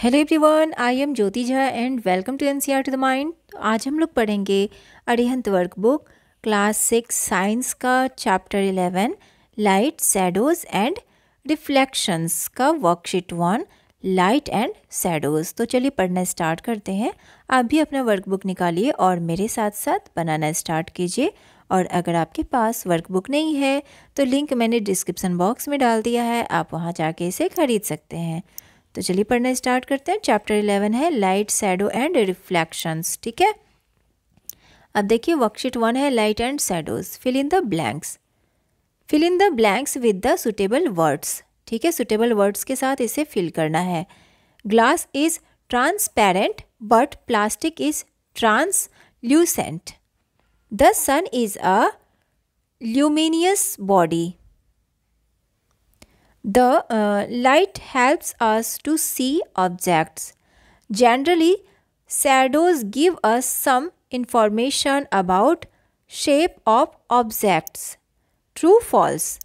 Hello everyone I am Jyoti Jha and welcome to NCR T the mind आज हम लोग पढ़ेंगे Arihant work book class six science का chapter eleven light shadows and reflections का worksheet one light and shadows तो चलिए पढ़ना start करते हैं। आप भी अपना वर्क बुक निकालिए और मेरे साथ साथ बनाना स्टार्ट कीजिए। और अगर आपके पास वर्क बुक नहीं है तो लिंक मैंने डिस्क्रिप्सन बॉक्स में डाल दिया है, आप वहाँ जाके इसे खरीद सकते हैं। तो चलिए पढ़ना स्टार्ट करते हैं। चैप्टर इलेवन है लाइट सैडो एंड रिफ्लेक्शंस ठीक है? अब देखिए वर्कशीट वन है light and shadows fill in the blanks fill in the blanks with the suitable words ठीक है? सुटेबल वर्ड्स के साथ इसे फिल करना है। Glass is transparent but plastic is translucent the sun is a luminous body The uh, light helps us to see objects. Generally, shadows give us some information about shape of objects. True false.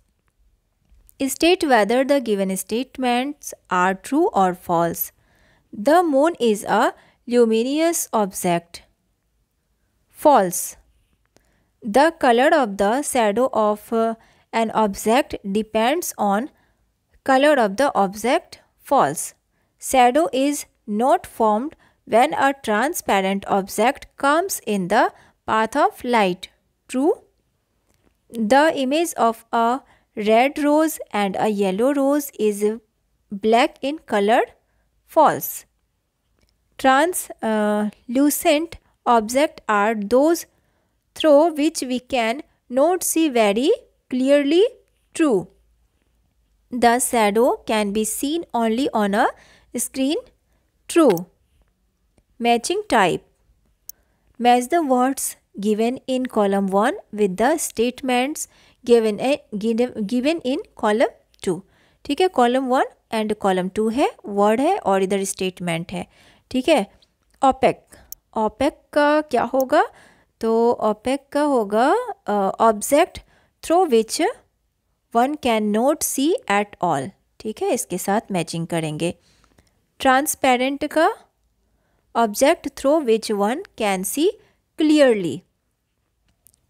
State whether the given statements are true or false. The moon is a luminous object. False. The color of the shadow of uh, an object depends on color of the object false. Shadow is not formed when a transparent object comes in the path of light. True. The image of a red rose and a yellow rose is black in color. False. Translucent objects are those through which we can not see very clearly. True. The shadow can be seen only on a screen true matching type match the words given in column one with the statements given given in column two ठीक है column one and column two है word है और इधर statement है। ठीक है OPEC OPEC का क्या होगा? तो ओपेक का होगा object through which one can not see at all. ठीक है, इसके साथ मैचिंग करेंगे। ट्रांसपेरेंट का object through which one can see clearly.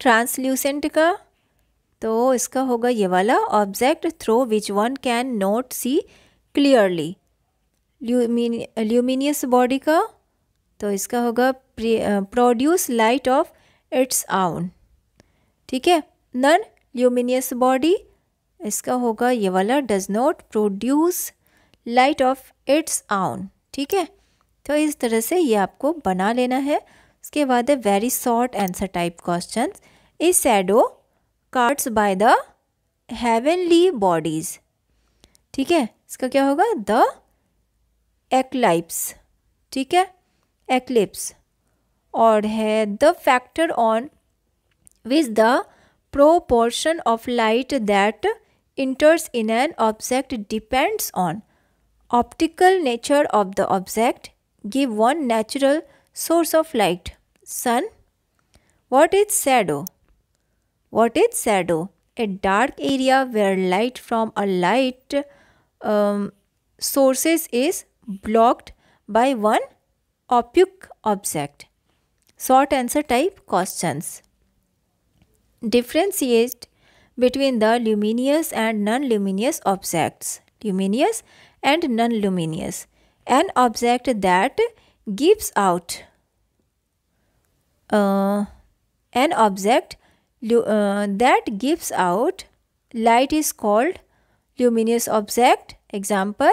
Translucent का तो इसका होगा ये वाला, object through which one can not see clearly. Luminous body का तो इसका होगा produce light of its own. ठीक है, नन ल्यूमिनियस बॉडी इसका होगा, ये वाला does not produce light of its own ठीक है? तो इस तरह से ये आपको बना लेना है। उसके बाद है very short answer type question is shadow cast by the heavenly bodies ठीक है? इसका क्या होगा? द एक्लाइप्स ठीक है? एक्लिप्स और है the factor on which the proportion of light that enters in an object depends on optical nature of the object. Give one natural source of light. Sun. What is shadow? What is shadow? A dark area where light from a light um, sources is blocked by one opaque object. Short answer type questions. Differentiate between the luminous and non-luminous objects. Luminous and non-luminous. An object that gives out uh, an object uh, that gives out light is called luminous object. Example,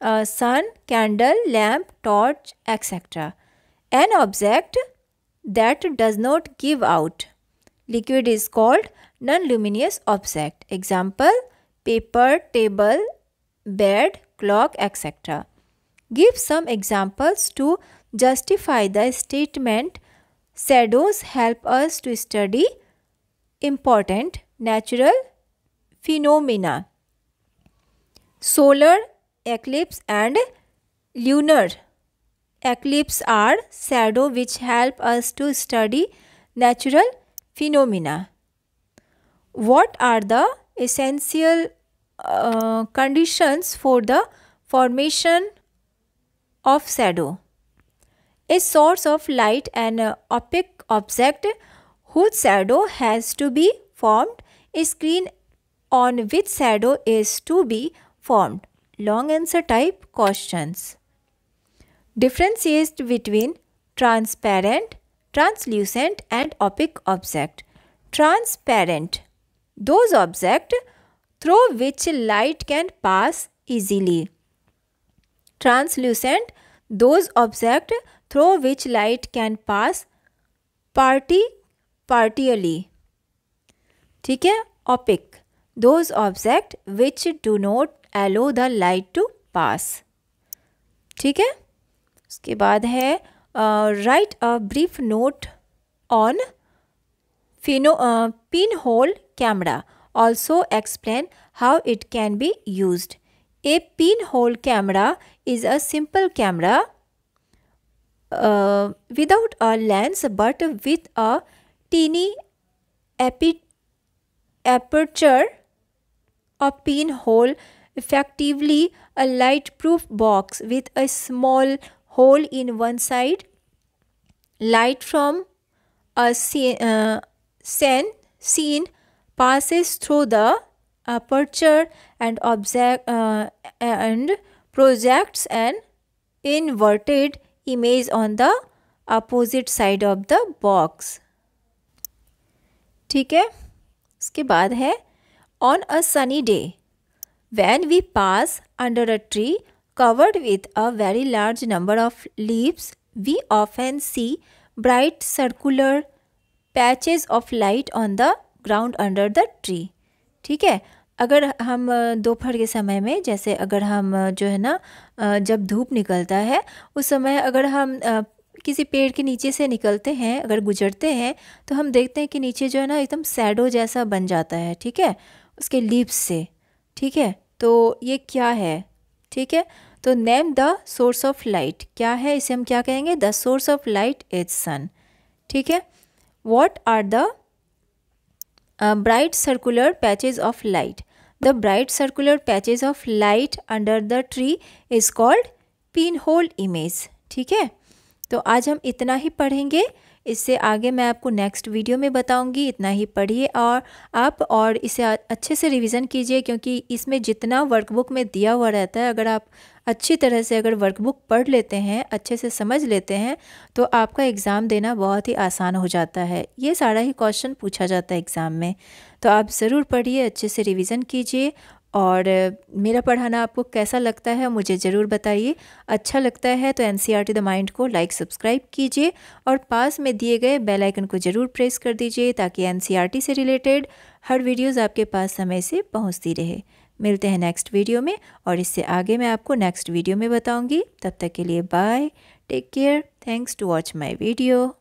uh, sun, candle, lamp, torch, etc. An object that does not give out liquid is called non-luminous object. Example, paper, table, bed, clock, etc. Give some examples to justify the statement shadows help us to study important natural phenomena. Solar eclipse and lunar eclipse are shadow which help us to study natural phenomena. What are the essential uh, conditions for the formation of shadow. A source of light and opaque object whose shadow has to be formed. A screen on which shadow is to be formed. Long answer type questions. Differentiate between transparent, translucent and opaque object. Transparent. Those objects through which light can pass easily. Translucent. Those objects through which light can pass party partially. ठीक है opaque. Those objects which do not allow the light to pass. ठीक है उसके बाद है uh, write a brief note on pheno, uh, pinhole camera. Also explain how it can be used. A pinhole camera is a simple camera uh, without a lens but with a teeny aperture a pinhole effectively a light proof box with a small hole in one side light from a uh, scene, scene passes through the aperture and object uh, and projects an inverted image on the opposite side of the box ठीक है उसके बाद है on a sunny day when we pass under a tree covered with a very large number of leaves, we often see bright circular patches of light on the ground under the tree. ठीक है? अगर हम दोपहर के समय में जैसे अगर हम जो है ना जब धूप निकलता है उस समय अगर हम किसी पेड़ के नीचे से निकलते हैं अगर गुजरते हैं तो हम देखते हैं कि नीचे जो है ना एकदम सैडो जैसा बन जाता है ठीक है? उसके लीव्स से ठीक है? तो ये क्या है? ठीक है? तो name the source of light क्या है इसे हम क्या कहेंगे? The source of light is sun ठीक है? What are the bright circular patches of light the bright circular patches of light under the tree is called pin hole image ठीक है? तो आज हम इतना ही पढ़ेंगे। इससे आगे मैं आपको नेक्स्ट वीडियो में बताऊँगी। इतना ही पढ़िए और आप और इसे अच्छे से रिवीजन कीजिए क्योंकि इसमें जितना वर्कबुक में दिया हुआ रहता है, अगर आप अच्छी तरह से अगर वर्कबुक पढ़ लेते हैं, अच्छे से समझ लेते हैं तो आपका एग्ज़ाम देना बहुत ही आसान हो जाता है। ये सारा ही क्वेश्चन पूछा जाता है एग्ज़ाम में। तो आप ज़रूर पढ़िए, अच्छे से रिवीजन कीजिए और मेरा पढ़ाना आपको कैसा लगता है मुझे ज़रूर बताइए। अच्छा लगता है तो N C R T the mind को लाइक सब्सक्राइब कीजिए और पास में दिए गए बेल आइकन को ज़रूर प्रेस कर दीजिए ताकि एन सी आर टी से रिलेटेड हर वीडियोज़ आपके पास समय से पहुँचती रहे। मिलते हैं नेक्स्ट वीडियो में और इससे आगे मैं आपको नेक्स्ट वीडियो में बताऊँगी। तब तक के लिए bye take care thanks to watch my video